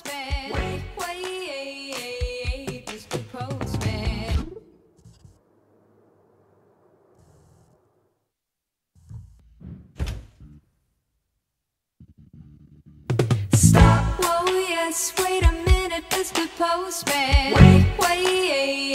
Wait, wait, Mr. Postman. Stop, whoa, yes, wait a minute, Mr. Postman. Wait, wait.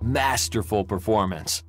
Masterful performance.